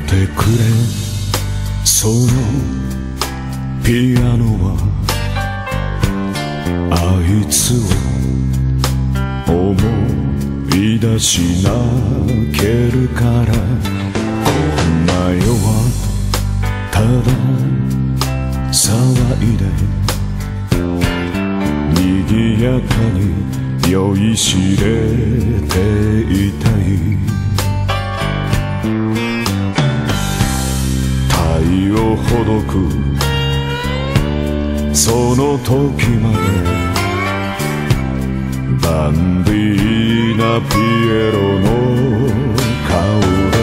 てくれ。そのピアノはあいつを思い出し泣けるからこんな世はただ騒いで賑やかに酔いしれその時までバンディーナピエロの顔で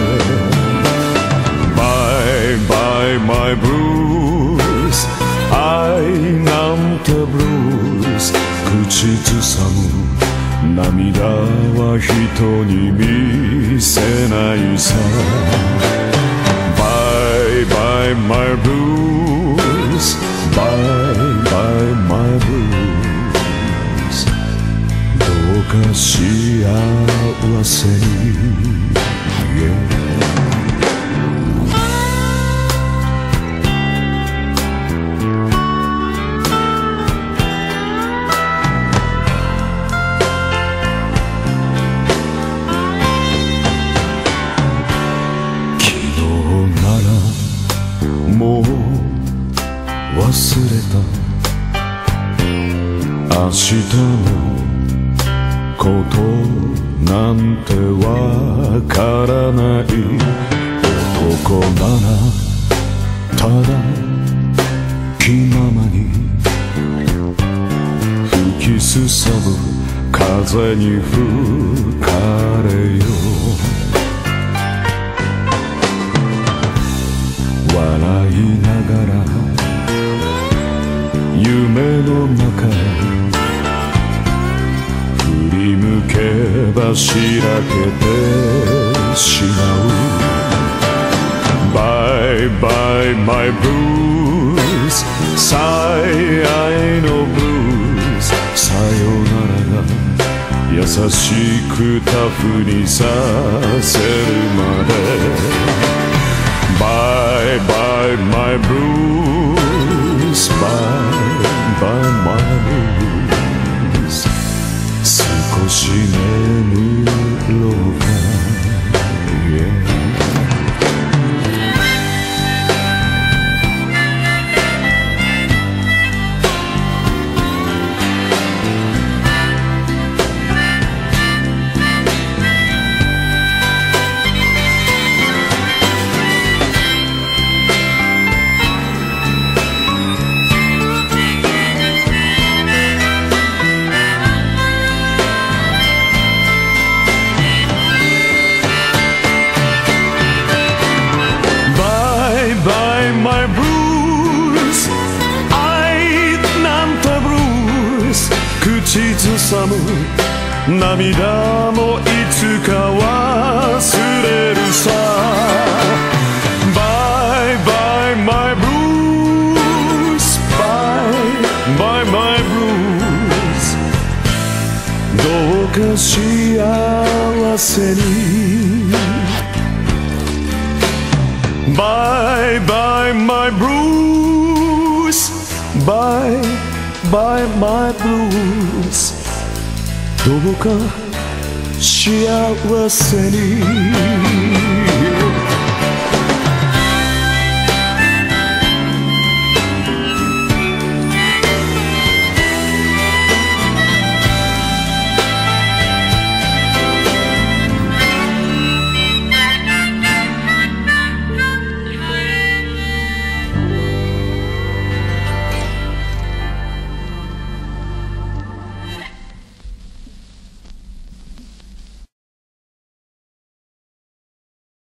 Bye bye my blues I なんてブルース。口ずさむ涙は人に見せないさ。Bye bye my blues せ。に yeah 昨日ならもう忘れた。明日のことなんてわからない。男ならただ気ままに吹きすさぶ風に吹かれよ。笑いながら夢の中向けばしらけてしまう。Bye bye my blues. 最愛のブルースさよならが優しくタフにさせる。バイマイブルース愛なんてブルース口ずさむ涙もいつか忘れるさバイバイマイブルースバイバイマイブルースどうか幸せに Bye bye my blues Bye bye my blues どうか幸せに